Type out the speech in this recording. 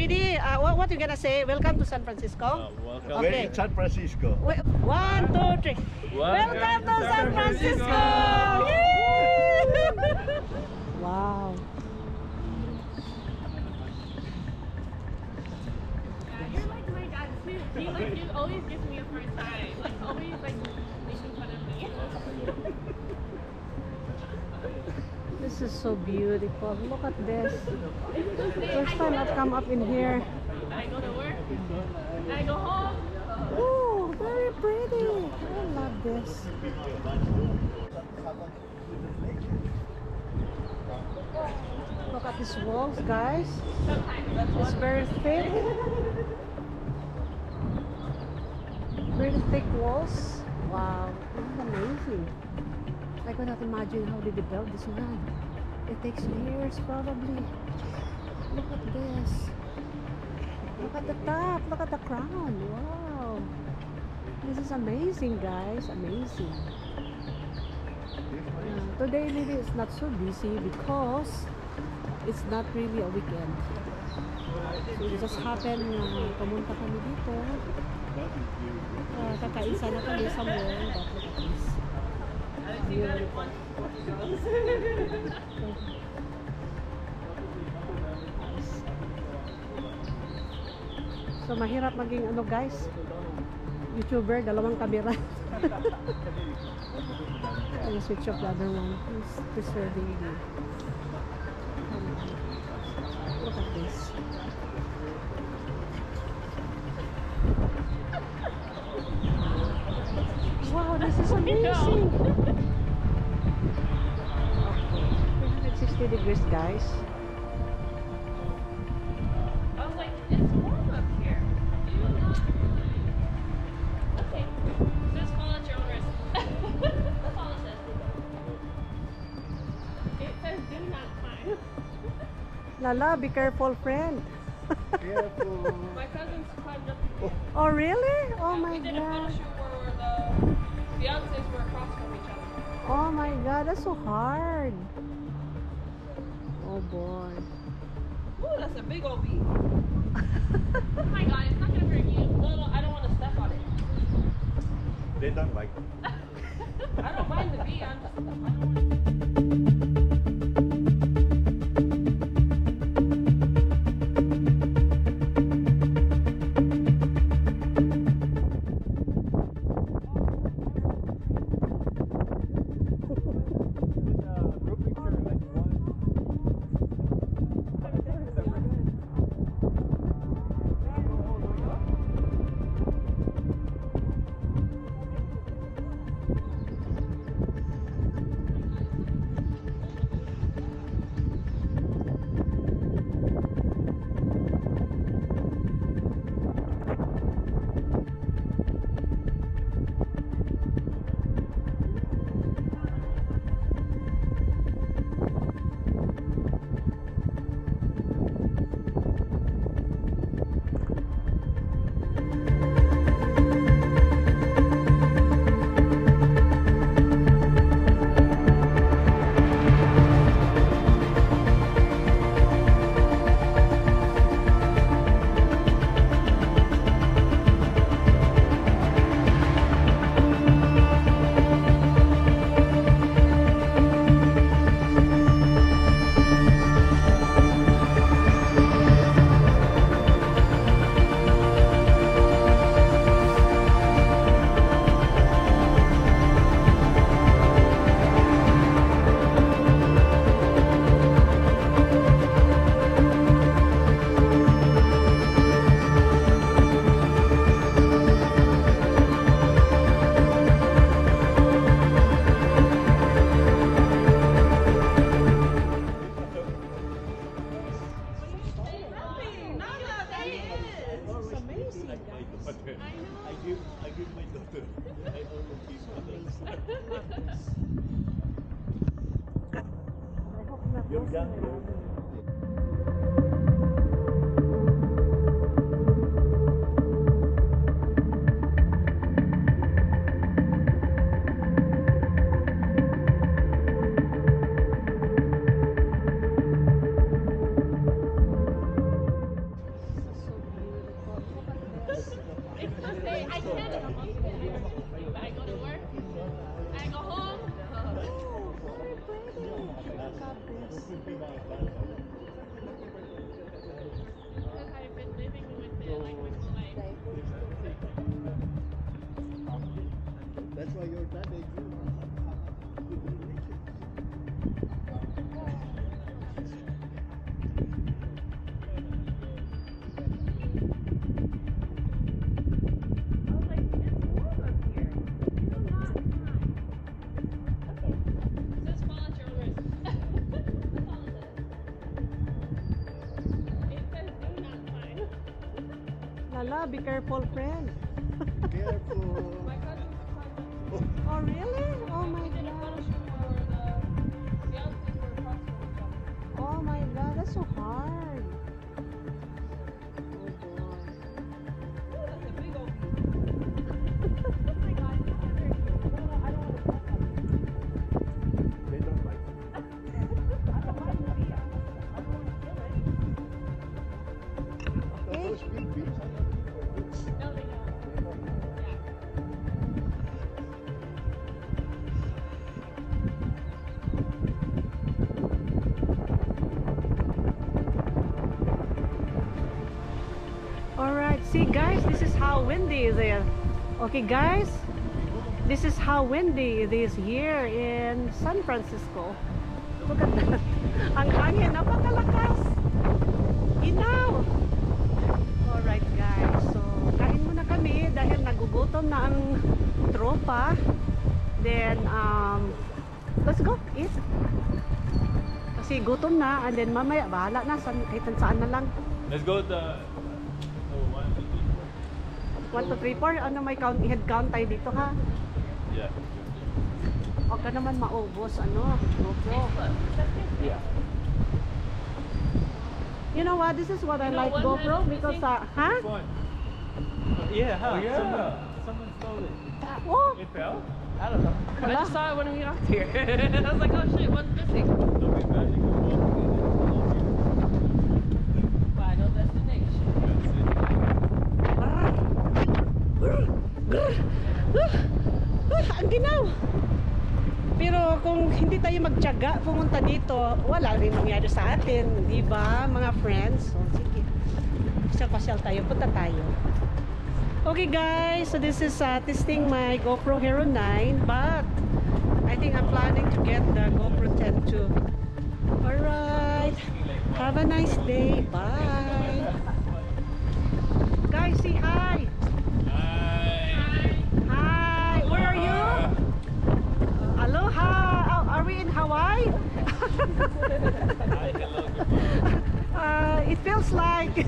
Ready? Uh, what, what you gonna say? Welcome to San Francisco. Uh, welcome. Okay. We're in San Francisco. Wait, one, two, three. Welcome to San Francisco. Yay! wow. You're like my dad too. He like he always gives me a hard time. Like always like making fun of me. This is so beautiful. Look at this. First time I've come up in here. I go to work. I go home. Oh, very pretty. I love this. Look at these walls, guys. It's very thick. Very thick walls. Wow, this is amazing. I cannot imagine how they build this one. It takes years probably. Look at this. Look at the top. Look at the crown. Wow. This is amazing, guys. Amazing. Yeah, today maybe it's not so busy because it's not really a weekend. So it just happened na pumunta kami dito. Uh, kakain sana kami somewhere. But look at this. So mahirap maging ano guys, YouTuber, dalawang kamera. I'll switch off the other one. It's preserving the Look at this. Wow, this is amazing. degrees, guys. Lala, be careful, friend. careful. my cousin's climbed up. Again. Oh, really? Oh my god. We did god. a photo shoot where the fiancés uh, were across from each other. Oh my god, that's so hard. Big old bee. oh my god, it's not gonna hurt you. No, no, I don't want to step on it. They don't like I don't mind the bee. I'm just. I don't want I give I give my daughter. I always give my daughter. I You're losing this. My. That's why your dad ate Hala, be careful, friend. careful. oh, really? Oh, my God. Oh, my God, that's so hard. Guys, this is how windy is it. Okay guys, this is how windy it is here in San Francisco. Look at that. Ang hangin, napakalakas. Inaw. Alright guys, so kain muna kami dahil nagugutom na ang tropa. Then, um, let's go, eat. Kasi gutom na and then mamaya bahala na saan, kahit saan na lang. Let's go to oh, one, two, three. 1, 2, 3, 4. Ano may count, head count tayo dito ha? Yeah. Huwag ka naman maubos, ano, GoPro. Yeah. You know what, this is what I You know like what, GoPro because, missing? uh, huh? Yeah, how? Oh, yeah. Someone, someone stole it. Oh, It fell? I don't know. I just saw it when we got here. I was like, oh shit, what's missing? Ang ginaw. Pero kung hindi tayo magtiyaga pumunta dito, wala rin mangyari sa atin, di ba, mga friends? So, sige. Pasyal-pasyal tayo, punta tayo. Okay guys, so this is uh, testing my GoPro Hero 9, but I think I'm planning to get the GoPro 10 too. Alright, have a nice day, bye. Guys, say hi. Are Hawaii? Hi, hello, goodbye. Uh, it feels like.